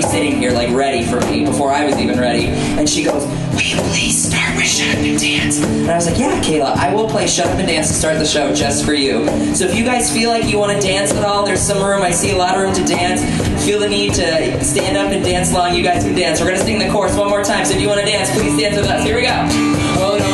already sitting here, like ready for me before I was even ready. And she goes, Will you please start with Shut Up and Dance? And I was like, Yeah, Kayla, I will play Shut Up and Dance to start the show just for you. So if you guys feel like you want to dance at all, there's some room. I see a lot of room to dance. Feel the need to stand up and dance along. You guys can dance. We're gonna sing the chorus one more time. So if you want to dance, please dance with us. Here we go. Oh, don't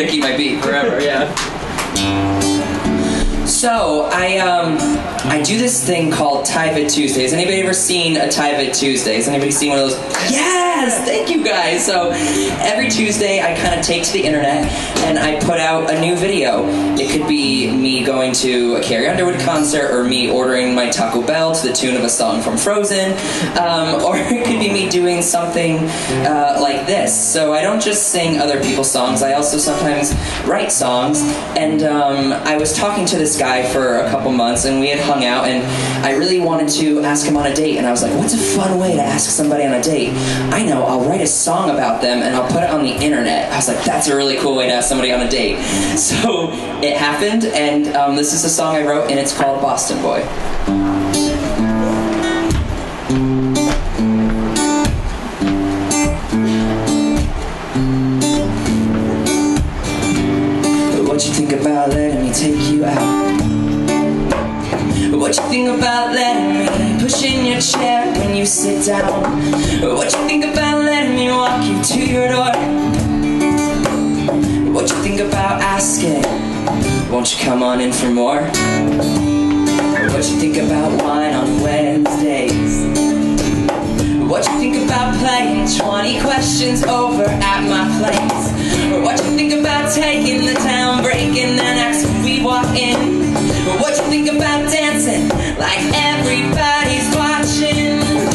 gonna keep my beat forever, yeah. So I um I do this thing called Tyvid Tuesday. Has anybody ever seen a Tyvid Tuesday? Has anybody seen one of those? Yes, thank you guys. So every Tuesday I kind of take to the internet and I put out a new video. It could be me going to a Carrie Underwood concert or me ordering my Taco Bell to the tune of a song from Frozen, um, or it could be me doing something uh, like this. So I don't just sing other people's songs. I also sometimes write songs. And um, I was talking to this guy for a couple months, and we had hung out, and I really wanted to ask him on a date. And I was like, what's a fun way to ask somebody on a date? I know, I'll write a song about them and I'll put it on the internet. I was like, that's a really cool way to ask somebody on a date. So it happened, and um, this is a song I wrote, and it's called Boston Boy. What you think about letting me take you out? What you think about letting me push in your chair when you sit down? What you think about letting me walk you to your door? What you think about asking? Won't you come on in for more? What you think about wine on Wednesdays? What you think about playing 20 questions over at my place? What you think about taking the town breaking the next we walk in? But what you think about dancing like everybody's watching?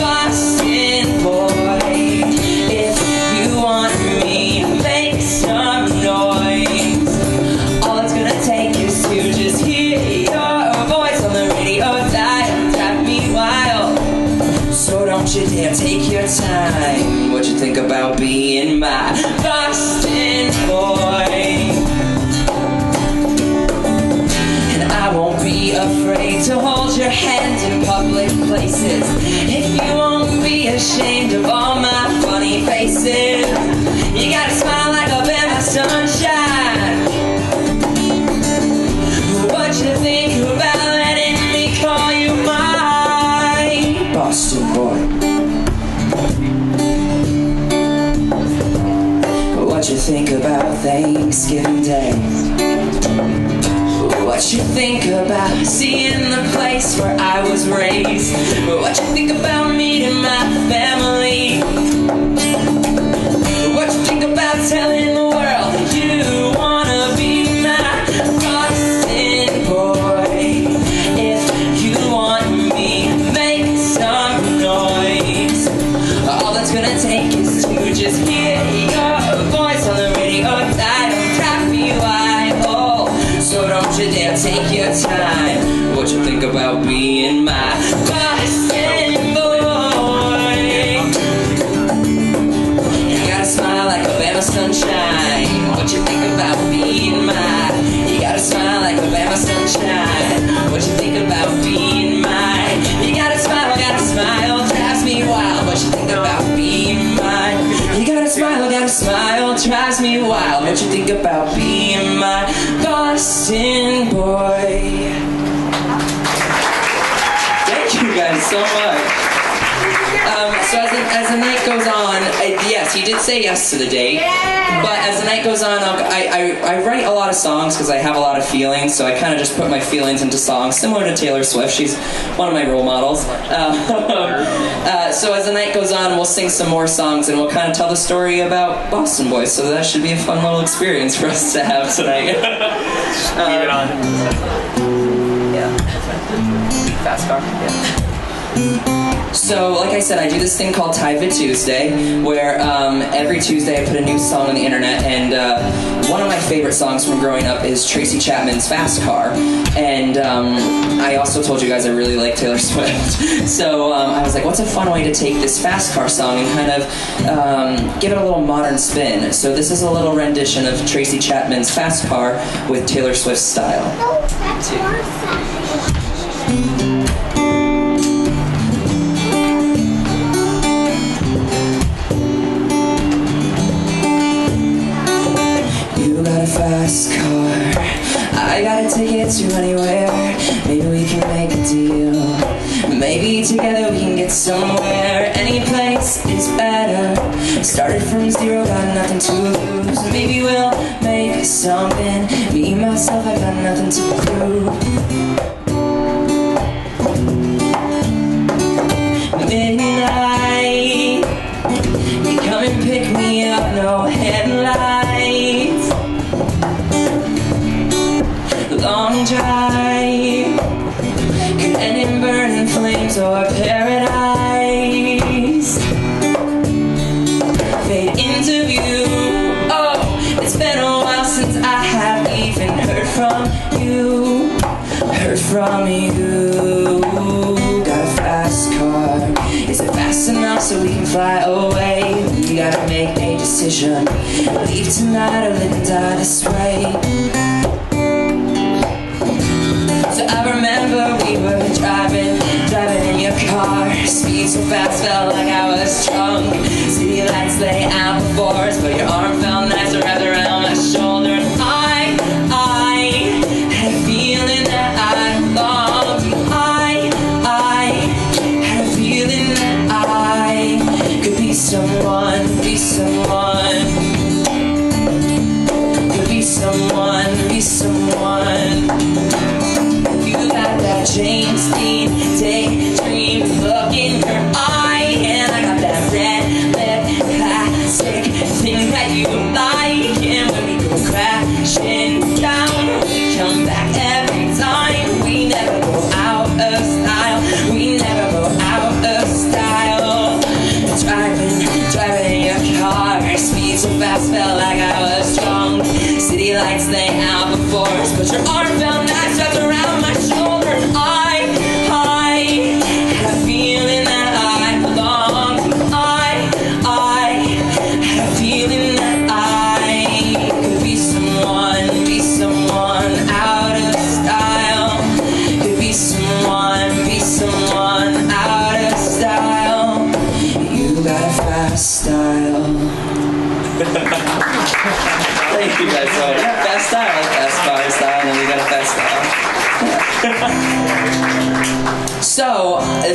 Afraid to hold your hand in public places. If you won't be ashamed of all my funny faces, you gotta smile like a bit of sunshine. What you think about letting me call you my Boston boy? What you think about Thanksgiving Day? What you think about seeing the place where I was raised? What you think about meeting my family? Time. What you think about being my Boston boy? You gotta smile like Alabama sunshine. What you think about being my? You gotta smile like Alabama sunshine. What you think about being mine? You gotta smile, gotta smile, drives me wild. What you think about being mine? You gotta smile, gotta smile, drives me wild. What you think about being my Boston boy? So much. Um, so as the, as the night goes on, I, yes, he did say yes to the date. But as the night goes on, I'll, I, I, I write a lot of songs because I have a lot of feelings. So I kind of just put my feelings into songs, similar to Taylor Swift. She's one of my role models. Uh, uh, so as the night goes on, we'll sing some more songs and we'll kind of tell the story about Boston Boys. So that should be a fun little experience for us to have tonight. Leave it on. Yeah. Fast car. Yeah. So, like I said, I do this thing called Tyvid Tuesday, where um, every Tuesday I put a new song on the internet, and uh, one of my favorite songs from growing up is Tracy Chapman's Fast Car. And um, I also told you guys I really like Taylor Swift. so um, I was like, what's a fun way to take this Fast Car song and kind of um, give it a little modern spin? So this is a little rendition of Tracy Chapman's Fast Car with Taylor Swift style. No, fast car. I got a ticket to anywhere. Maybe we can make a deal. Maybe together we can get somewhere. Any place is better. Started from zero, got nothing to lose. Maybe we'll make something. Me, myself, I got nothing to prove. Or paradise. Fade into view. Oh, it's been a while since I have even heard from you. Heard from you. Got a fast car. Is it fast enough so we can fly away? We gotta make a decision. Leave tonight or live and die this way. So I remember we were driving, car. Speed so fast, felt like I was drunk. City lights lay out before us, but your arm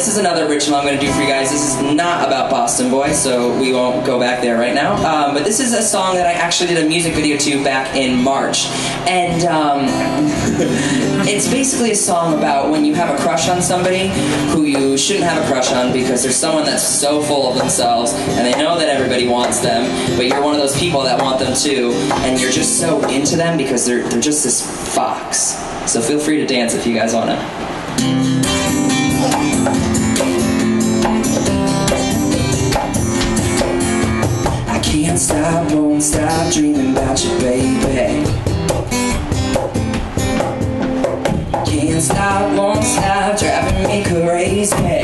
this is another original I'm going to do for you guys. This is not about Boston Boy, so we won't go back there right now. Um, but this is a song that I actually did a music video to back in March. And um, it's basically a song about when you have a crush on somebody who you shouldn't have a crush on because there's someone that's so full of themselves and they know that everybody wants them, but you're one of those people that want them too, and you're just so into them because they're, they're just this fox. So feel free to dance if you guys want to. I won't stop dreaming about you, baby. Can't stop, won't stop, driving me crazy.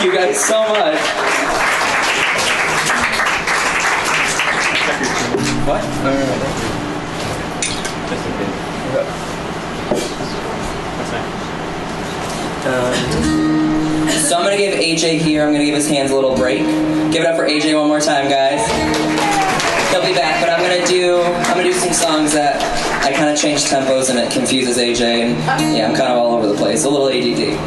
Thank you guys so much. What? Um, so I'm gonna give AJ here. I'm gonna give his hands a little break. Give it up for AJ one more time, guys. He'll be back, but I'm gonna do I'm gonna do some songs that I kind of change tempos and it confuses AJ, and yeah, I'm kind of all over the place. A little ADD.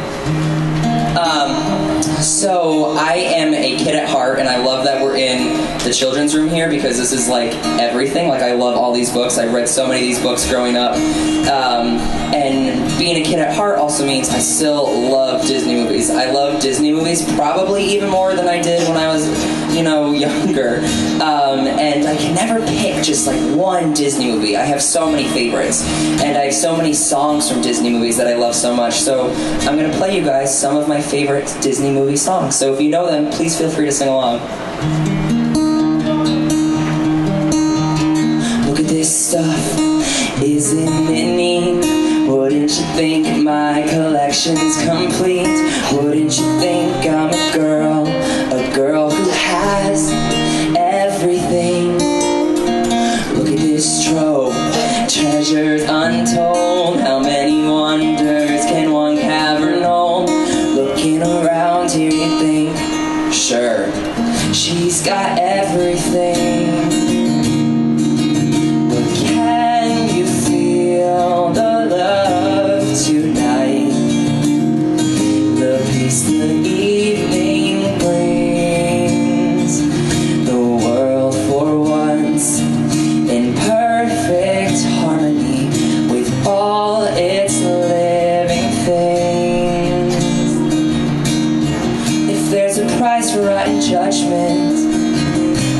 Um, so I am a kid at heart, and I love that we're in the children's room here because this is like everything. Like I love all these books. I read so many of these books growing up, um, and being a kid at heart also means I still love Disney movies. I love Disney movies probably even more than I did when I was, you know, younger. Um, and I can never pick just like one Disney movie. I have so many favorites, and I have so many songs from Disney movies that I love so much. So I'm gonna play you guys some of my favorite Disney movie songs. So if you know them, please feel free to sing along. Look at this stuff, isn't it neat? Wouldn't you think my collection's complete? Wouldn't you think I'm a girl, a girl who has everything? Look at this trove, treasures untold. Sure, she's got everything.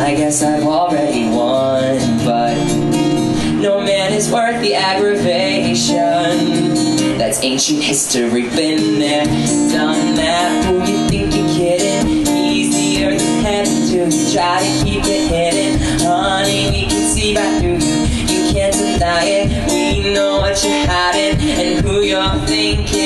I guess I've already won, but no man is worth the aggravation. That's ancient history, been there, done that. Who you think you're kidding? Easier than heaven to try to keep it hidden. Honey, we can see right through you. You can't deny it. We know what you're hiding and who you're thinking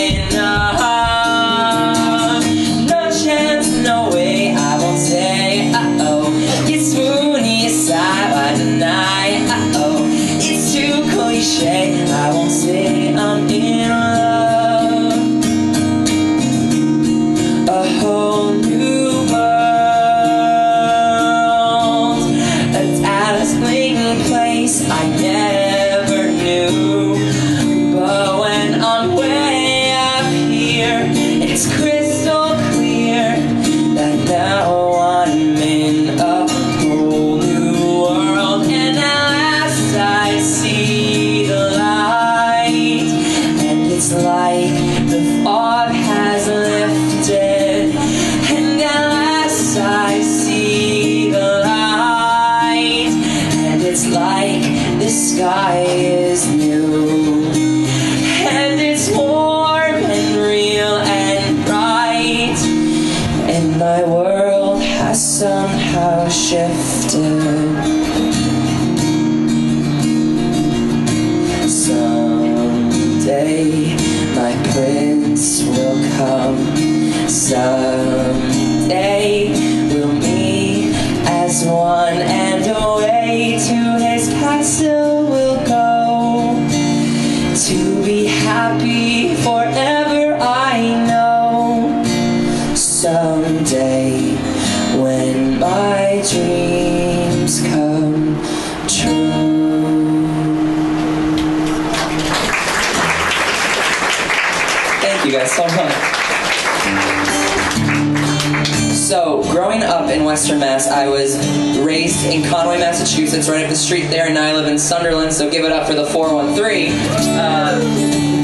Western Mass, I was raised in Conway, Massachusetts, right up the street there, and I live in Sunderland, so give it up for the 413. Uh,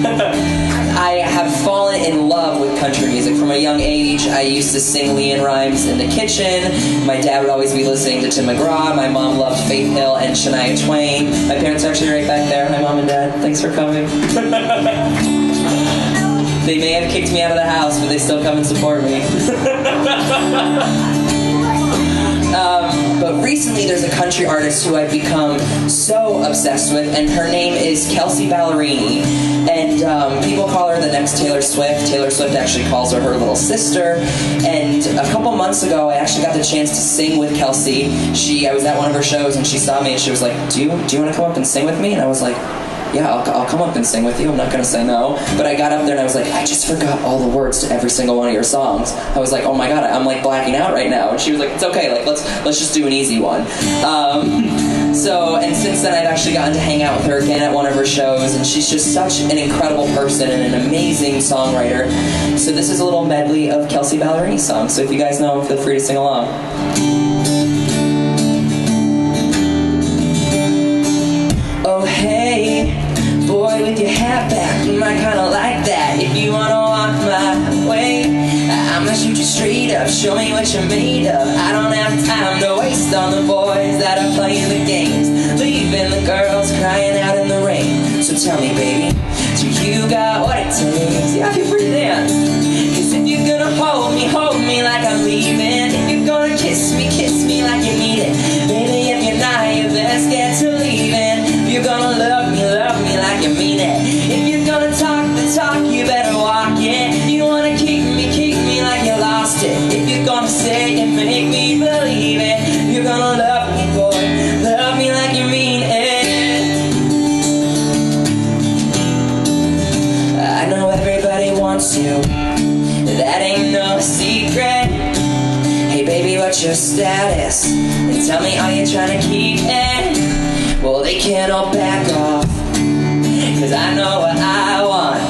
I have fallen in love with country music from a young age. I used to sing LeAnn Rimes in the kitchen. My dad would always be listening to Tim McGraw. My mom loved Faith Hill and Shania Twain. My parents are actually right back there. Hi, mom and dad. Thanks for coming. they may have kicked me out of the house, but they still come and support me. Um, but recently, there's a country artist who I've become so obsessed with, and her name is Kelsea Ballerini. And um, people call her the next Taylor Swift. Taylor Swift actually calls her her little sister. And a couple months ago, I actually got the chance to sing with Kelsea. She, I was at one of her shows, and she saw me, and she was like, "Do you do you want to come up and sing with me?" And I was like yeah, I'll, I'll come up and sing with you. I'm not gonna say no. But I got up there and I was like, I just forgot all the words to every single one of your songs. I was like, oh my god, I'm like blacking out right now. And she was like, it's okay. Like let's let's just do an easy one. Um, so and since then I've actually gotten to hang out with her again at one of her shows, and she's just such an incredible person and an amazing songwriter. So this is a little medley of Kelsea Ballerini songs. So if you guys know, feel free to sing along. With your hat back, you might kinda like that. If you wanna walk my way, I'ma shoot you straight up, show me what you're made of. I don't have time to waste on the boys that are playing the games, leaving the girls crying out in the rain. So tell me, baby, do you got what it takes? Yeah, you pretty dance. Cause if you're gonna hold me, hold me like I'm leaving. If you're gonna kiss me, kiss me like you need it. Baby, if you're not, you best get your status? And tell me, are you trying to keep it? Well, they can't all back off. Cause I know what I want.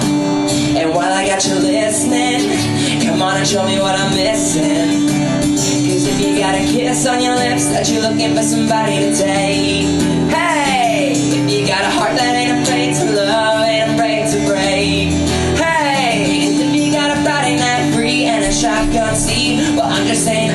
And while I got you listening, come on and show me what I'm missing. Cause if you got a kiss on your lips, that you're looking for somebody to take. Hey, if you got a heart that ain't afraid to love, ain't afraid to break. Hey, if you got a Friday night free and a shotgun seat, well, I'm just saying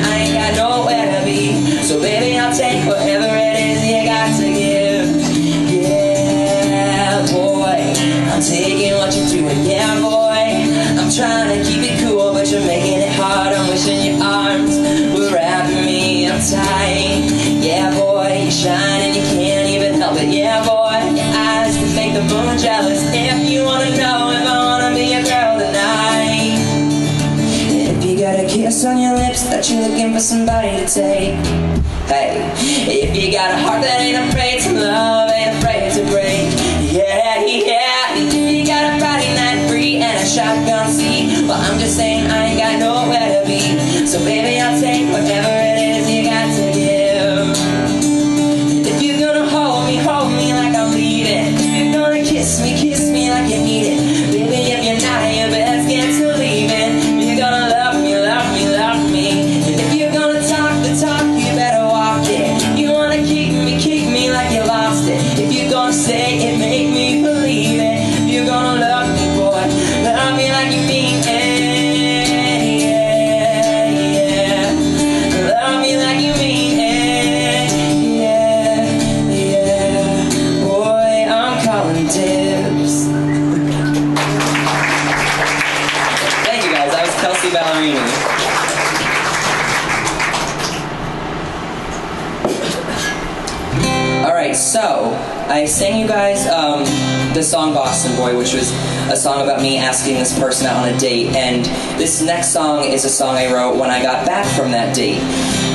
for somebody to take. Hey, if you got a heart that ain't afraid to love, ain't afraid to break. Yeah, yeah. You got a Friday night free and a shotgun seat, well, I'm just saying I ain't got nowhere to be. So baby, I'll take whatever sang you guys um, the song Boston Boy, which was a song about me asking this person out on a date. And this next song is a song I wrote when I got back from that date.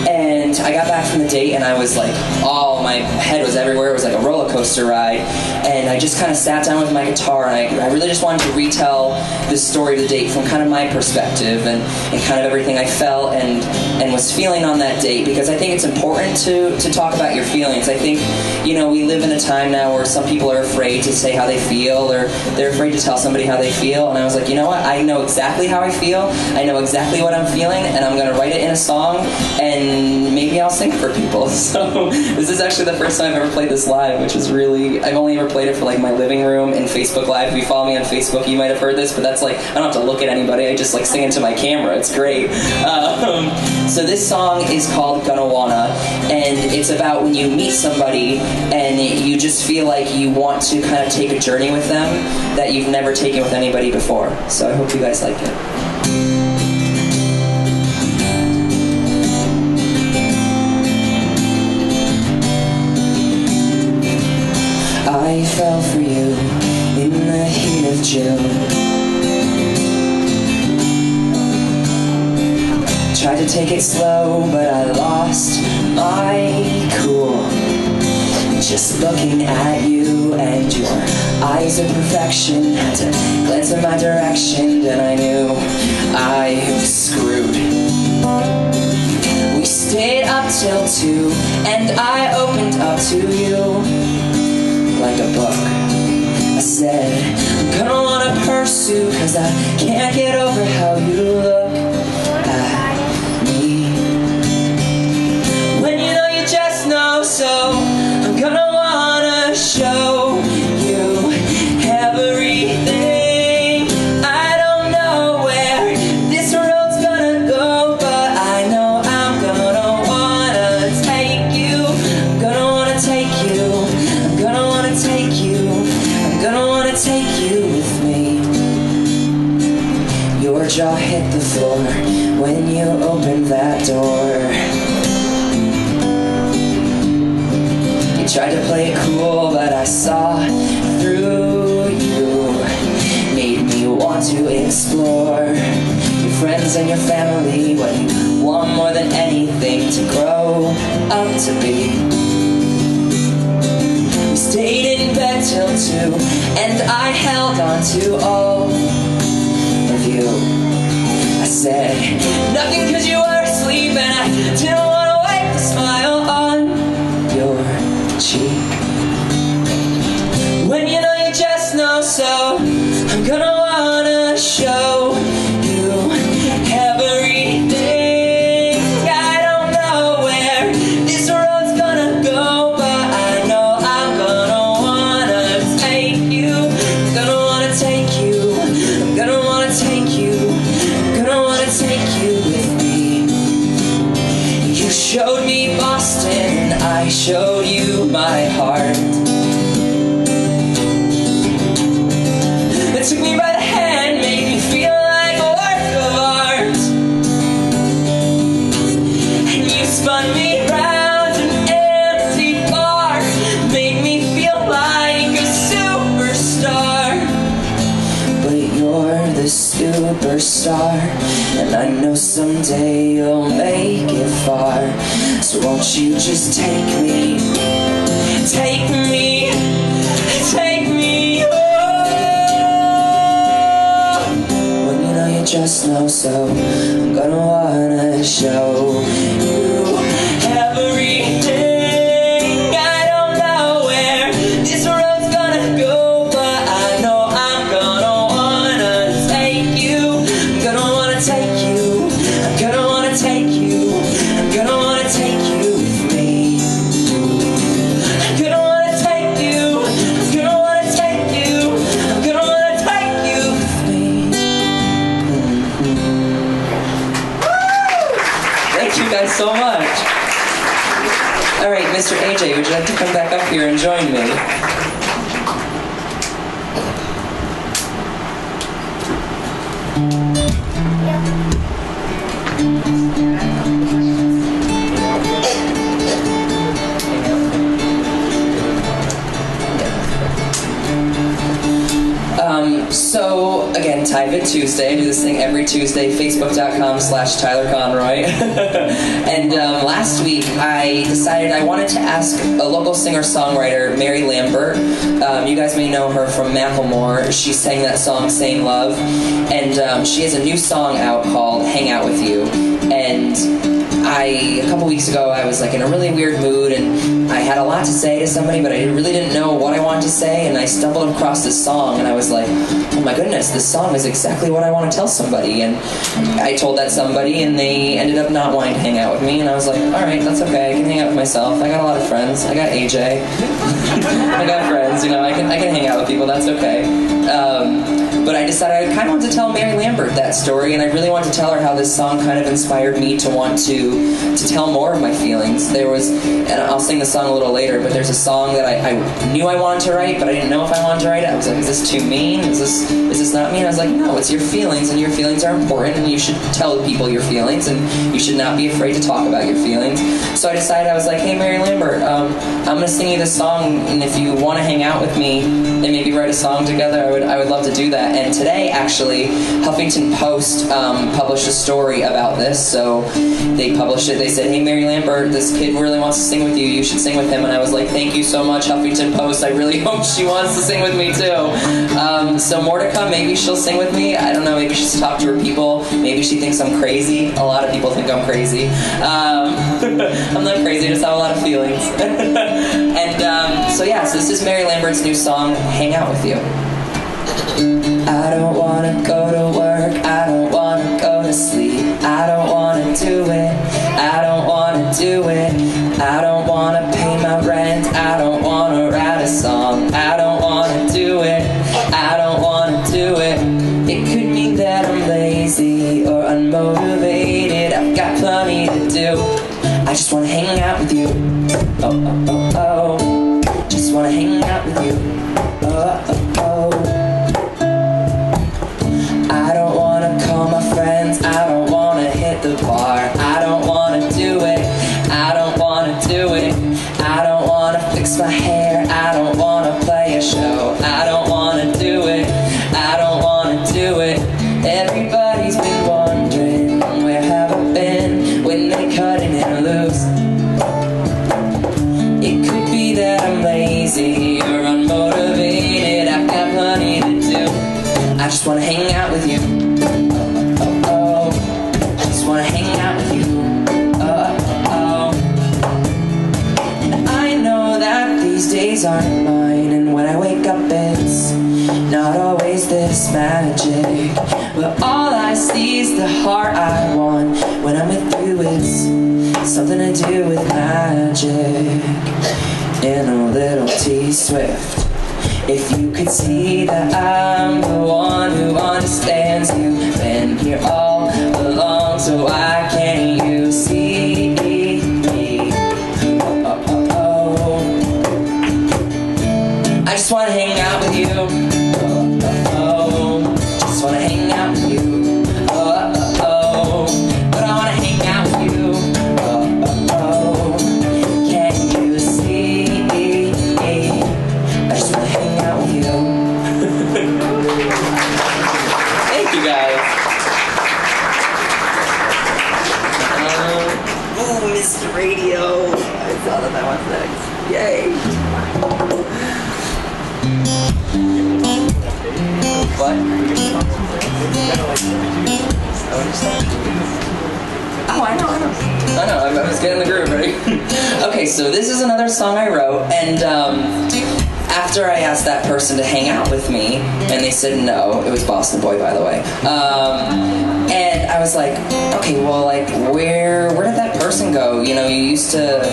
And I got back from the date and I was like, all my head was everywhere. It was like a roller coaster ride. And I just kind of sat down with my guitar and I, I really just wanted to retell the story of the date from kind of my perspective and, and kind of everything I felt and, and was feeling on that date because I think it's important to, to talk about your feelings. I think, you know, we live in a time now where some people are afraid to say how they feel or they're afraid to tell somebody how they feel. And I was like, you know what? I know exactly how I feel. I know exactly what I'm feeling and I'm going to write it in a song and maybe I'll sing it for people. So this is actually the first time I've ever played this live, which is really, I've only ever played it for like my living room and Facebook Live. If you follow me on Facebook, you might have heard this, but that's like, I don't have to look at anybody. I just like sing into my camera. It's great. Um, so this song is called Gonna Wanna, and it's about when you meet somebody and you just feel like you want to kind of take a journey with them that you've never taken with anybody before. So I hope you guys like it. I fell for you in the heat of June. Tried to take it slow, but I lost my cool. Just looking at you and your eyes of perfection had to glance in my direction, and I knew I was screwed. We stayed up till two, and I opened up to you like a book. I said, I'm gonna wanna pursue, cause I can't get over how you look up to be. We stayed in bed till two, and I held on to all of you. I said nothing cause you were asleep, and I didn't someday you'll make it far. So won't you just take me, take me, take me home? When you know you just know, so I'm gonna wanna show again, Tyvid Tuesday. I do this thing every Tuesday. Facebook.com slash Tyler Conroy. and um, last week, I decided I wanted to ask a local singer-songwriter, Mary Lambert. Um, you guys may know her from Macklemore. She sang that song "Same Love," and um, she has a new song out called "Hang Out with You." And I a couple weeks ago I was like in a really weird mood and I had a lot to say to somebody but I really didn't know what I wanted to say and I stumbled across this song and I was like oh my goodness this song is exactly what I want to tell somebody and I told that somebody and they ended up not wanting to hang out with me and I was like all right that's okay I can hang out with myself I got a lot of friends I got AJ I got friends you know I can I can hang out with people that's okay. Um, but I decided I kind of wanted to tell Mary Lambert that story, and I really wanted to tell her how this song kind of inspired me to want to to tell more of my feelings. There was, and I'll sing the song a little later, but there's a song that I, I knew I wanted to write, but I didn't know if I wanted to write it. I was like, is this too mean? Is this is this not mean? I was like, no, it's your feelings, and your feelings are important, and you should tell people your feelings, and you should not be afraid to talk about your feelings. So I decided I was like, hey, Mary Lambert, um, I'm gonna sing you this song, and if you want to hang out with me and maybe write a song together, I would I would love to do that. And today, actually, Huffington Post um, published a story about this. So they published it. They said, hey, Mary Lambert, this kid really wants to sing with you. You should sing with him. And I was like, thank you so much, Huffington Post. I really hope she wants to sing with me too. Um, so more to come. Maybe she'll sing with me. I don't know. Maybe she's talked to her people. Maybe she thinks I'm crazy. A lot of people think I'm crazy. Um, I'm not crazy. I just have a lot of feelings. and um, so yeah. So this is Mary Lambert's new song, "Hang Out with You." I don't wanna go to work. I don't wanna go to sleep. I don't wanna do it. I don't wanna do it. I don't wanna Swift. If you could see that I'm the one who understands you, Radio. I saw that that one's next. Yay. What? Oh, I know, I know. I know, I was getting the groove, ready? okay, so this is another song I wrote, and um, after I asked that person to hang out with me, and they said no, it was Boston Boy, by the way. Um, and I was like, okay, well, like, where where did that person go? You know, you used to.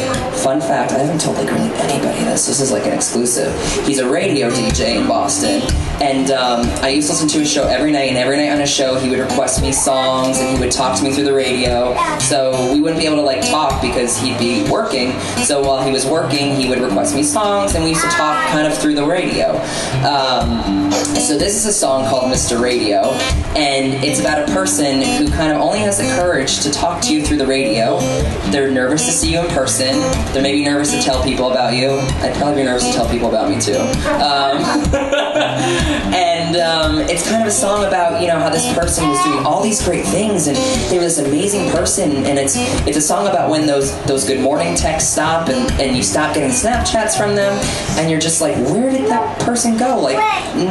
Fun fact, I haven't told like really anybody this. This is like an exclusive. He's a radio DJ in Boston, and um, I used to listen to his show every night. And every night on his show, he would request me songs, and he would talk to me through the radio. So we wouldn't be able to like talk because he'd be working. So while he was working, he would request me songs, and we used to talk kind of through the radio. Um, so this is a song called Mr. Radio, and it's about a person who kind of only has the courage to talk to you through the radio. They're nervous to see you in person. They're maybe nervous to tell people about you. I'd probably be nervous to tell people about me too. Um, and um, it's kind of a song about you know how this person was doing all these great things, and they were this amazing person. And it's it's a song about when those those good morning texts stop, and and you stop getting Snapchats from them, and you're just like, where did that person go? Like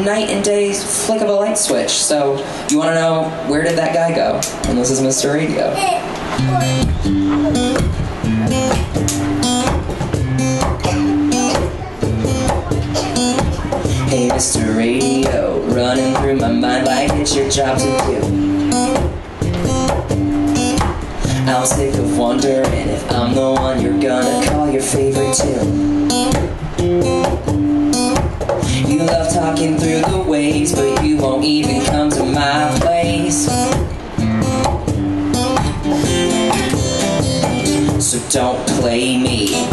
night and day flick of a light switch. So you want to know where did that guy go? And this is Mr. Radio. Hey, Mr. Radio, running through my mind like it's your job to do. I'm sick of wondering if I'm the one you're gonna call your favorite tune. You love talking through the waves, but you won't even come to my place. So don't play me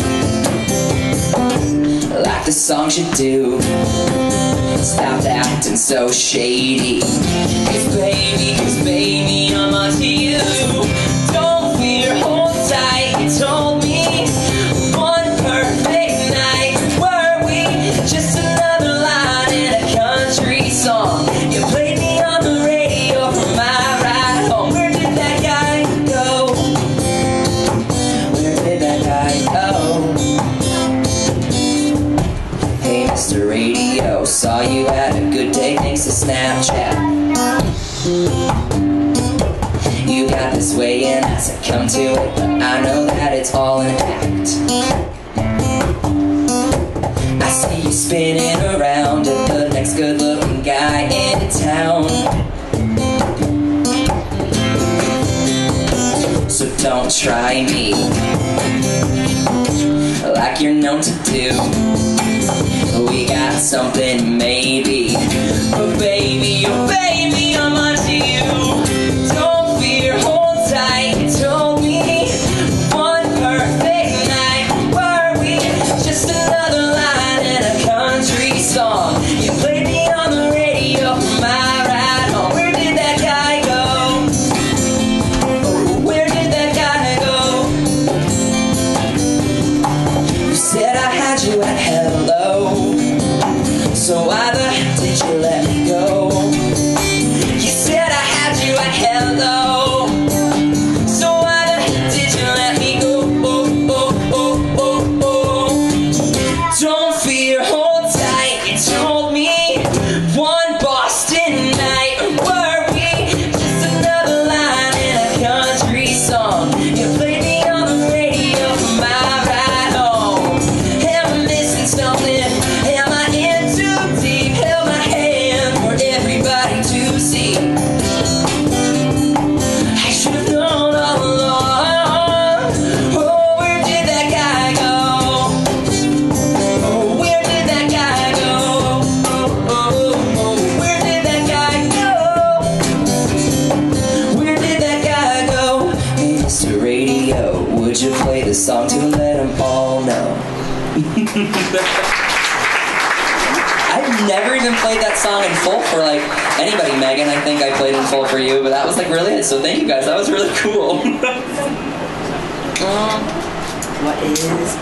like the song should do. Stop acting so shady. Cause baby, cause baby, I'm onto you. Try me like you're known to do. We got something maybe, think I played in full for you, but that was like really it. So thank you guys. That was really cool. um, what is?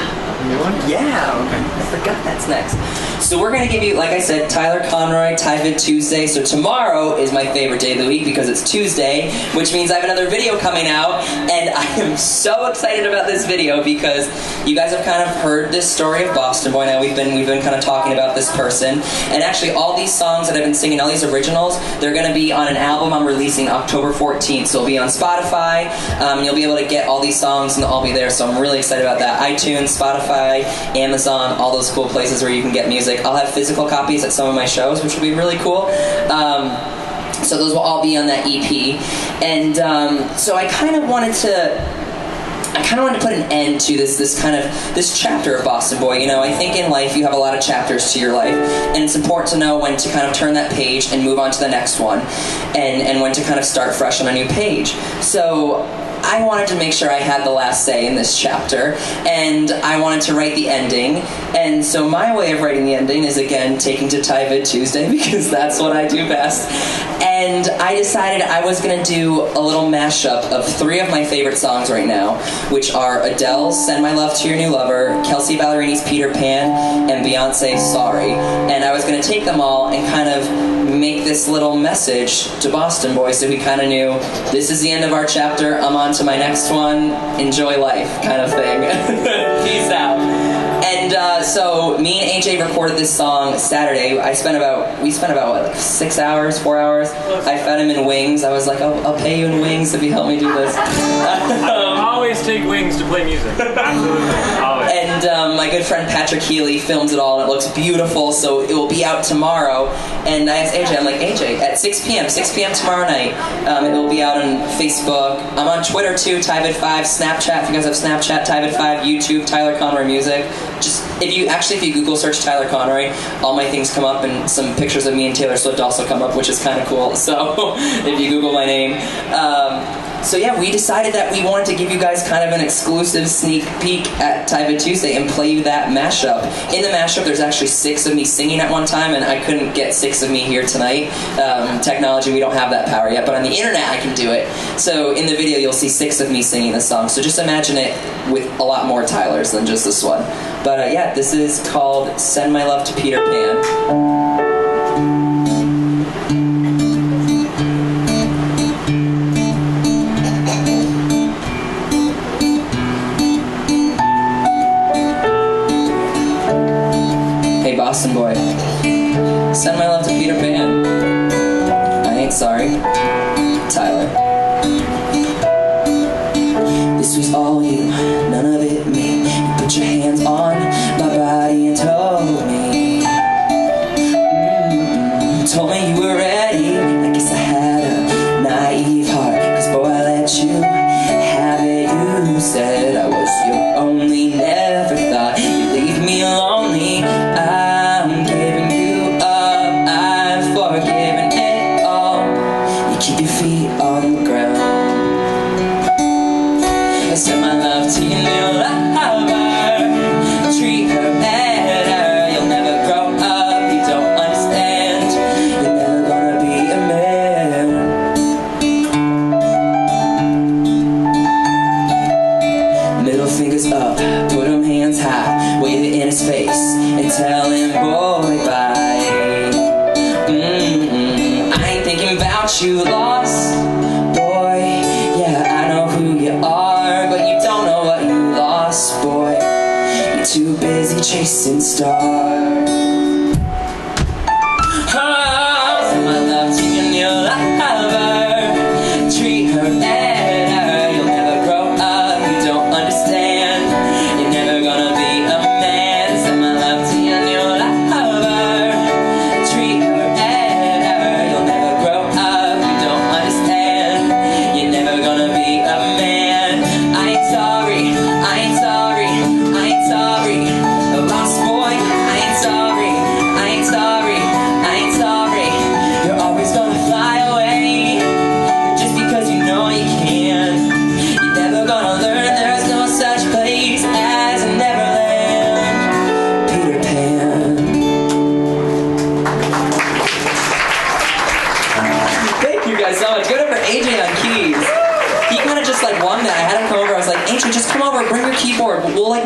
New one? Yeah. I forgot that's next. So we're gonna give you, like I said, Tyler Conroy, Tyvid Tuesday. So tomorrow is my favorite day of the week because it's Tuesday, which means I have another video coming out, and I am so excited about this video because you guys have kind of heard this story of Boston Boy. Now we've been we've been kind of talking about this person, and actually all these songs that I've been singing, all these originals, they're gonna be on an album I'm releasing October 14th. So it'll be on Spotify. Um, you'll be able to get all these songs, and they'll all be there. So I'm really excited about that. iTunes, Spotify, Amazon, all those cool places where you can get music. I'll have physical copies at some of my shows, which will be really cool. Um, so those will all be on that EP. And um, so I kind of wanted to I kind of wanted to put an end to this this kind of this chapter of Boston Boy. You know, I think in life you have a lot of chapters to your life, and it's important to know when to kind of turn that page and move on to the next one, and and when to kind of start fresh on a new page. So. I wanted to make sure I had the last say in this chapter, and I wanted to write the ending. And so my way of writing the ending is again taking to Tyvid Tuesday because that's what I do best. And I decided I was gonna do a little mashup of three of my favorite songs right now, which are Adele's "Send My Love to Your New Lover," Kelsea Ballerini's "Peter Pan," and Beyonce's "Sorry." And I was gonna take them all and kind of make this little message to Boston Boy, so he kind of knew this is the end of our chapter. I'm on to my next one. Enjoy life, kind of thing. Peace out. Uh, so me and AJ recorded this song Saturday. I spent about we spent about what, like six hours, four hours. I fed him in wings. I was like, oh, I'll pay you in wings if you help me do this. Always take wings to play music. Absolutely. Always. And um, my good friend Patrick Healy films it all, and it looks beautiful. So it will be out tomorrow. And I asked AJ, I'm like, AJ, at 6 p.m., 6 p.m. tomorrow night, um, it will be out on Facebook. I'm on Twitter too, Tyvid5, Snapchat. If you guys have Snapchat, Tyvid5, YouTube, Tyler Conroy Music. Just if you actually if you Google search Tyler Conroy, all my things come up, and some pictures of me and Taylor Swift also come up, which is kind of cool. So if you Google my name. Um, so yeah, we decided that we wanted to give you guys kind of an exclusive sneak peek at Tyvid Tuesday and play you that mashup. In the mashup, there's actually six of me singing at one time, and I couldn't get six of me here tonight. Um, technology, we don't have that power yet, but on the internet, I can do it. So in the video, you'll see six of me singing the song. So just imagine it with a lot more Tylers than just this one. But uh, yeah, this is called "Send My Love to Peter Pan." Send my love to Peter Pan. I ain't sorry. Tyler. This was all you, none of it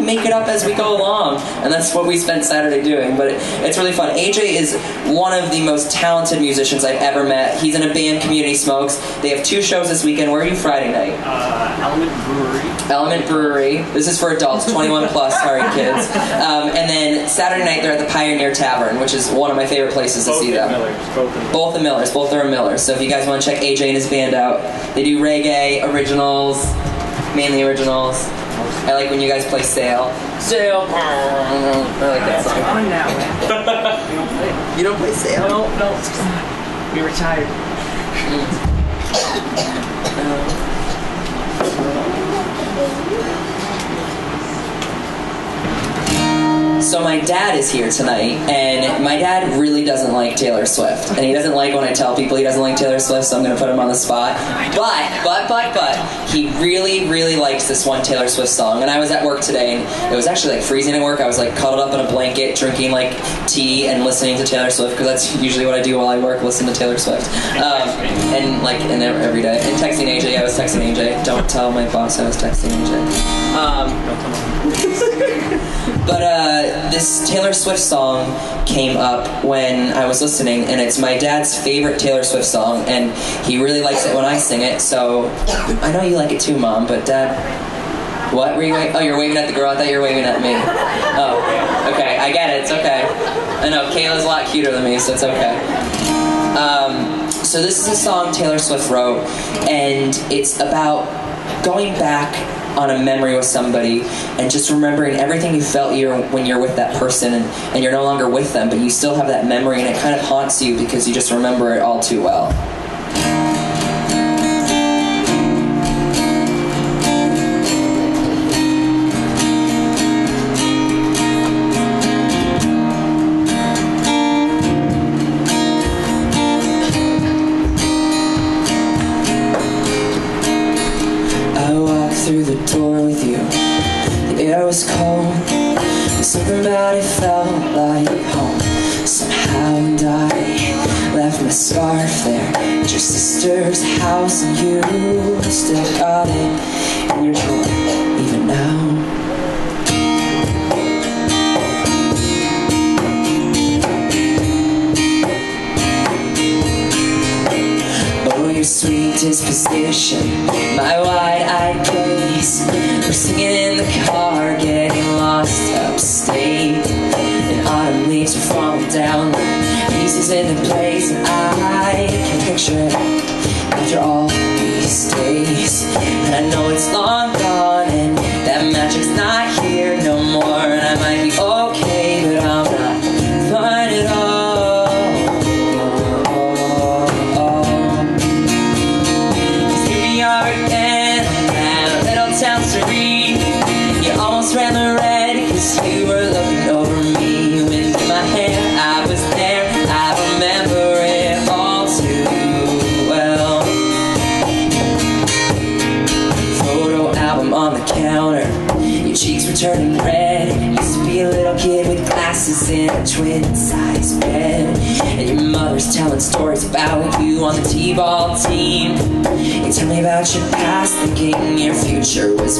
make it up as we go along. And that's what we spent Saturday doing. But it, it's really fun. AJ is one of the most talented musicians I've ever met. He's in a band, Community Smokes. They have two shows this weekend. Where are you Friday night? Uh, Element Brewery. Element Brewery. This is for adults, 21 plus. Sorry, kids. Um, and then Saturday night they're at the Pioneer Tavern, which is one of my favorite places to Both see them. Miller's. Both in Both the Millers. Both are Millers. So if you guys want to check AJ and his band out, they do reggae, originals, mainly originals. I like when you guys play Sail. Sail. I like that song. on now, man. You don't play Sail? No, no. We retired. So my dad is here tonight, and my dad really doesn't like Taylor Swift, and he doesn't like when I tell people he doesn't like Taylor Swift, so I'm gonna put him on the spot. But, but, but, but, he really, really likes this one Taylor Swift song. And I was at work today, and it was actually like freezing at work. I was like cuddled up in a blanket, drinking like tea and listening to Taylor Swift because that's usually what I do while I work, listen to Taylor Swift. Um, and like, and ev- every day, and texting AJ. I was texting AJ. Don't tell my boss I was texting AJ. Um, but uh, this Taylor Swift song came up when I was listening, and it's my dad's favorite Taylor Swift song, and he really likes it when I sing it. So I know you like it too, Mom. But Dad, what were you? Oh, you're waving at the girl. I thought you were waving at me. Oh, okay. I get it. It's okay. I know Kayla's a lot cuter than me, so it's okay. Um, so this is a song Taylor Swift wrote, and it's about going back on a memory with somebody and just remembering everything you felt you're, when you're with that person and, and you're no longer with them, but you still have that memory and it kind of haunts you because you just remember it all too well.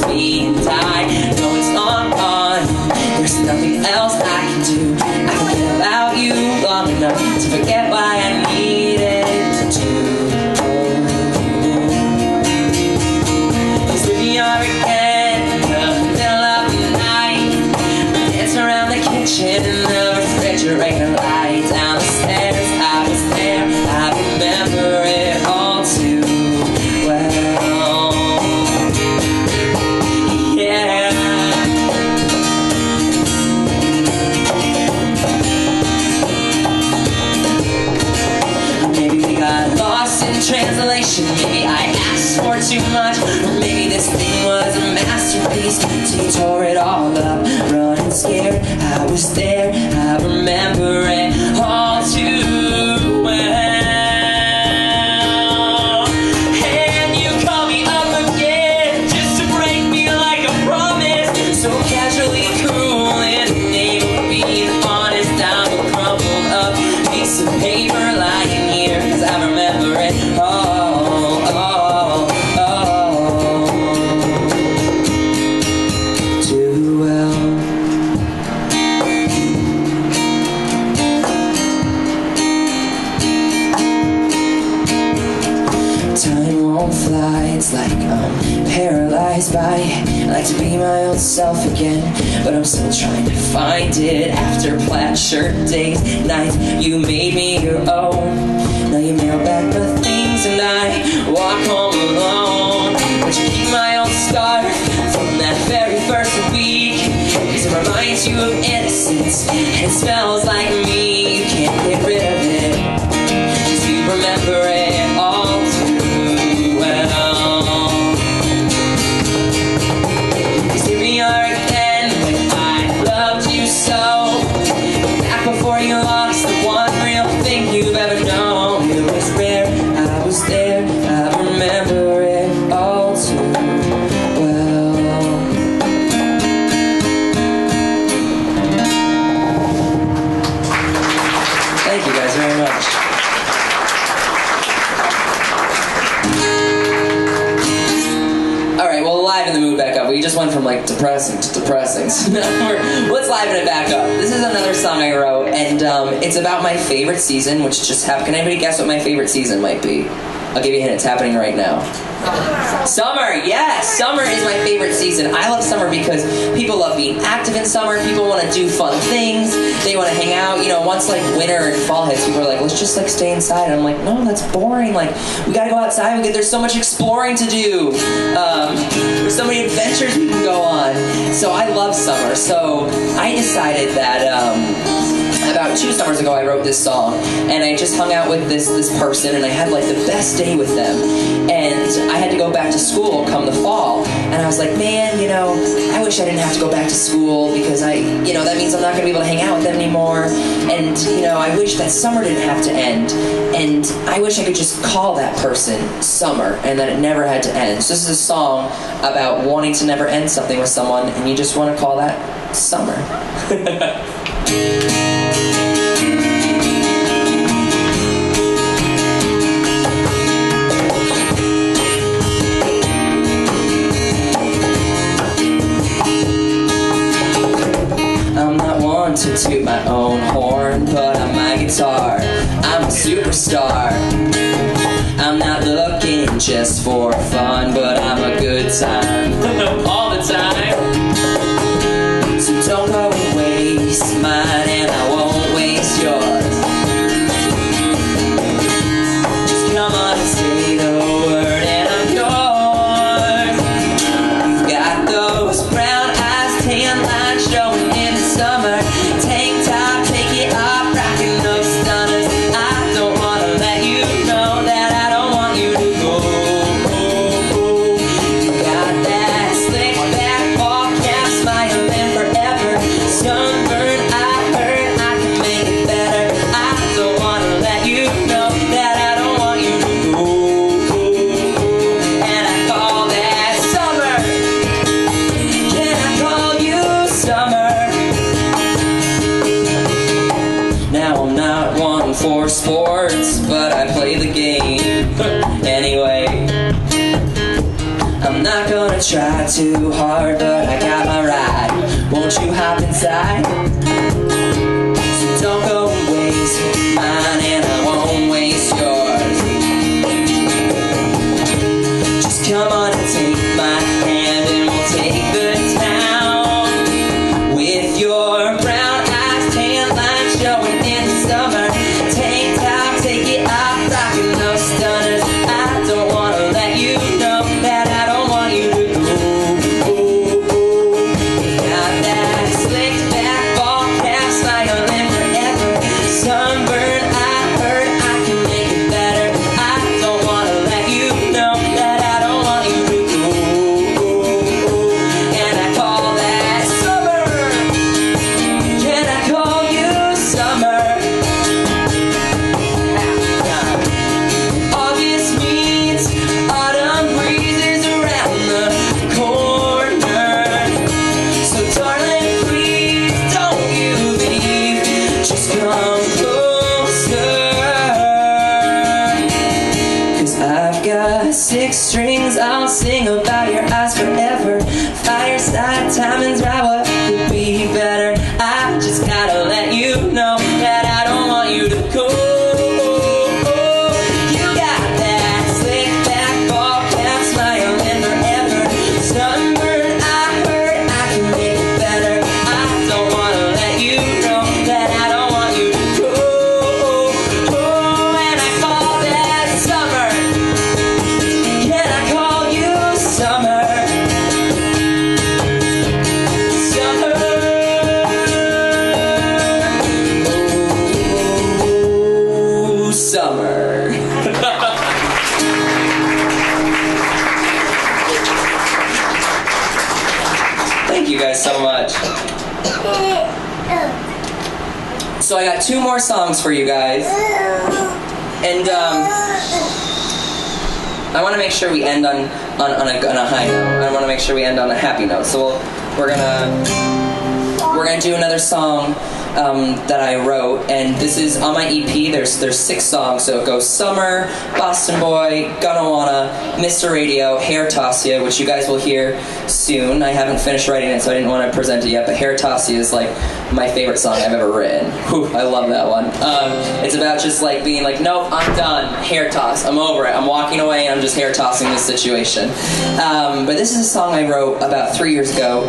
me die. No know it's long gone There's nothing else I can do I forget about you long enough to forget why I tore it all up, running scared. I was there, I remember. find it after plaid shirt days, nights you made. favorite season, which just happened. Can anybody guess what my favorite season might be? I'll give you a hint. It's happening right now. Summer, yes, summer is my favorite season. I love summer because people love being active in summer. People want to do fun things. They want to hang out. You know, once like winter and fall hits, people are like, let's just like stay inside. And I'm like, no, that's boring. Like, we gotta go outside. We get, there's so much exploring to do. Um, there's so many adventures we can go on. So I love summer. So I decided that. Um, about two summers ago, I wrote this song, and I just hung out with this this person, and I had like the best day with them. And I had to go back to school come the fall, and I was like, man, you know, I wish I didn't have to go back to school because I, you know, that means I'm not gonna be able to hang out with them anymore. And you know, I wish that summer didn't have to end, and I wish I could just call that person summer, and that it never had to end. So this is a song about wanting to never end something with someone, and you just want to call that summer. I'm not one to toot my own horn, but on my guitar, I'm a superstar. I'm not looking just for fun, but I'm a good time more songs for you guys. And um, I want to make sure we end on, on, on, a, on a high note. I want to make sure we end on a happy note. So we'll, we're gonna we're gonna do another song um, that I wrote, and this is on my EP. There's there's six songs, so it goes Summer, Boston Boy, Gonna Wanna, Mr. Radio, Hair Tossia, which you guys will hear soon. I haven't finished writing it, so I didn't want to present it yet. But Hair Tossia is like my favorite song I've ever written. Whew, I love that one. Um, it's about just like being like, nope, I'm done. Hair toss. I'm over it. I'm walking away, and I'm just hair tossing this situation. Um, but this is a song I wrote about three years ago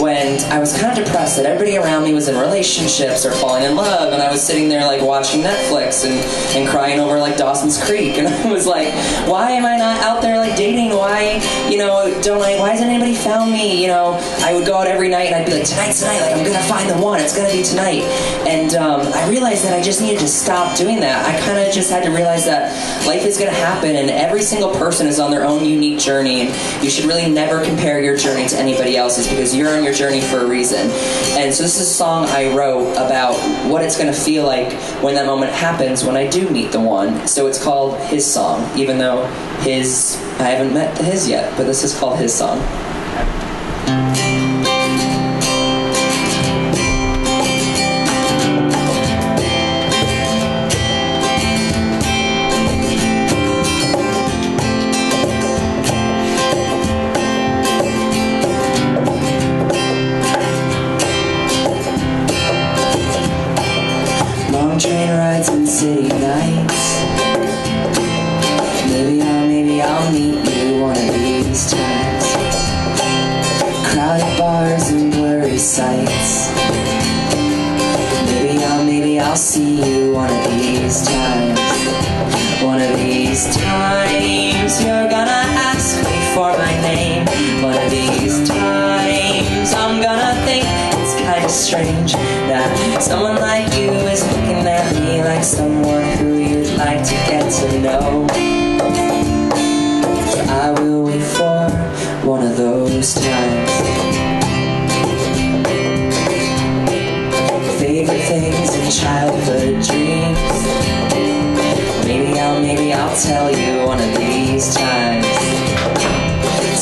when I was kind of depressed that everybody around me was in relationships or falling in love, and I was sitting there like watching Netflix and, and crying over like Dawson's Creek, and I was like, why am I not out there like dating? Why, you know, don't I? Why hasn't anybody found me, you know, I would go out every night and I'd be like, tonight, tonight, like I'm gonna find the one. It's gonna be tonight. And um, I realized that I just needed to stop doing that. I kind of just had to realize that life is gonna happen, and every single person is on their own unique journey. And you should really never compare your journey to anybody else's because you're on your journey for a reason. And so this is a song I wrote about what it's gonna feel like when that moment happens when I do meet the one. So it's called His Song, even though his I haven't met his yet, but this is called His Song.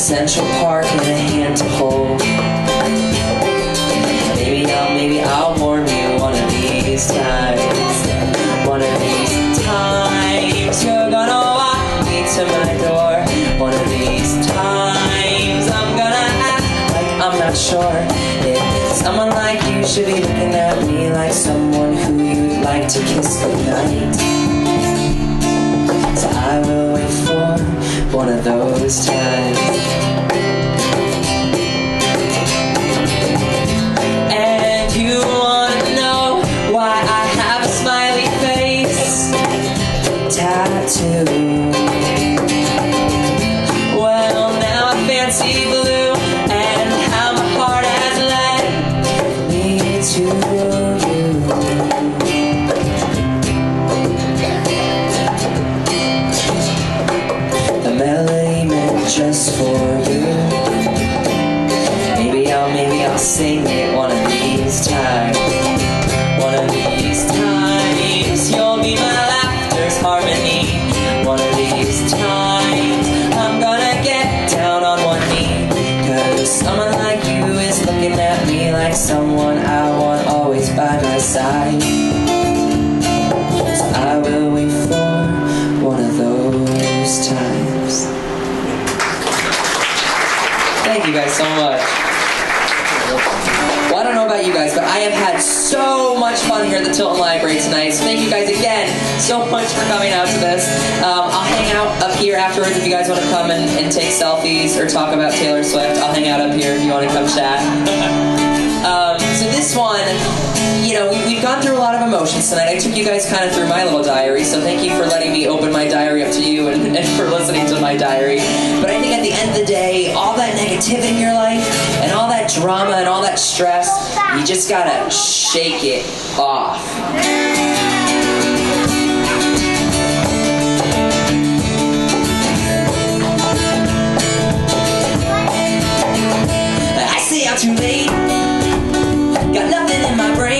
Central Park in a hand to hold. Maybe I'll, maybe I'll warn you one of these times. One of these times you're gonna walk me to my door. One of these times I'm gonna act like I'm not sure if someone like you should be looking at me like someone who you'd like to kiss goodnight. So I will wait for one of those times. Much for coming out to this. Um, I'll hang out up here afterwards if you guys want to come and, and take selfies or talk about Taylor Swift. I'll hang out up here if you want to come chat. um, so this one, you know, we, we've gone through a lot of emotions tonight. I took you guys kind of through my little diary, so thank you for letting me open my diary up to you and, and for listening to my diary. But I think at the end of the day, all that negativity in your life and all that drama and all that stress, you just gotta shake it off. Too late, got nothing in my brain.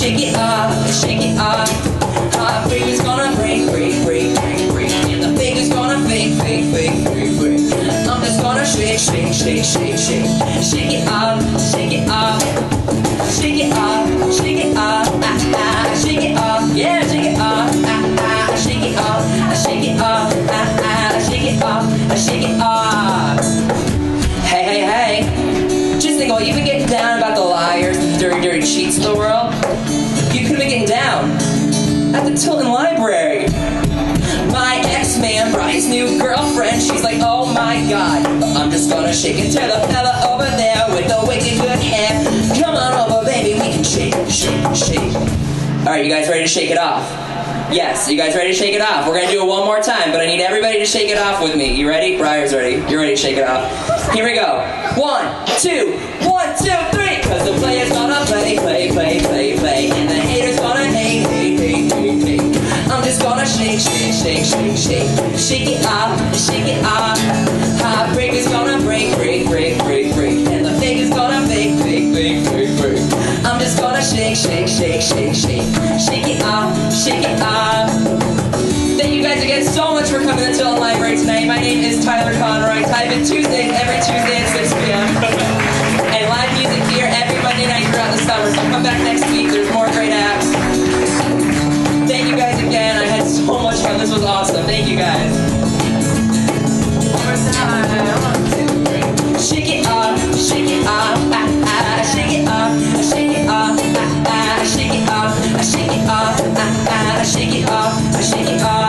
Shake, it up, shake it off. Heartbreaker's gonna break, break, break, break, break, and the faker's gonna fake, fake, fake, fake, fake. I'm just gonna shake, shake, shake, shake, shake gonna shake tell the fella over there with the wicked good hair. Come on over, baby, we can shake, shake, shake. Alright, you guys ready to shake it off? Yes, you guys ready to shake it off? We're gonna do it one more time, but I need everybody to shake it off with me. You ready? Briar's ready. You're ready to shake it off. Here we go. One, two, one, two, three. Cause the gonna play, play, play, play, play. Shake, shake, shake, shake, shake. Shake it off, shake it off. Heartbreaker's gonna break, break, break, break, break. And the fake is gonna fake, fake, fake, fake, fake. I'm just gonna shake, shake, shake, shake, shake. Shake it off, shake it off. Thank you guys again so much for coming to Tilton Library tonight. My name is Tyler Conroy. Tyvid Tuesdays every Tuesday at 6 p.m. and live music here every Monday night throughout the summer. So come back next week. There's more so much fun. This was awesome. Thank you guys. Shake it off, shake it off, ah, ah, shake it off, shake it off, ah, ah, shake it off, shake it off, ah, ah, shake it off, shake it off.